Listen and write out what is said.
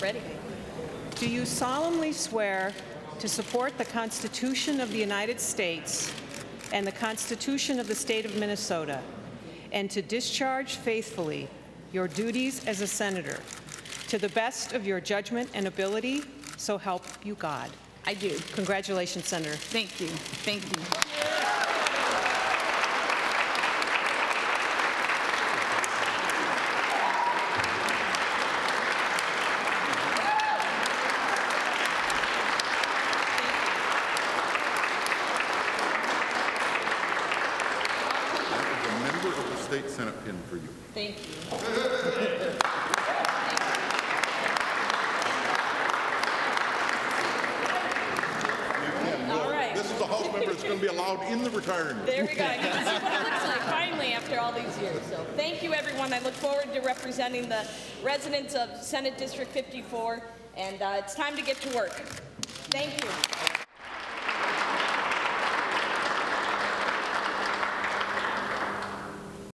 Ready? Do you solemnly swear to support the Constitution of the United States and the Constitution of the State of Minnesota, and to discharge faithfully your duties as a senator to the best of your judgment and ability, so help you God? I do. Congratulations, Senator. Thank you. Thank you. Member of the state senate pin for you. Thank you. All right. This is a House member that's going to be allowed in the room. There we go. I get to see what it looks like finally after all these years. So thank you, everyone. I look forward to representing the residents of Senate District 54, and uh, it's time to get to work. Thank you.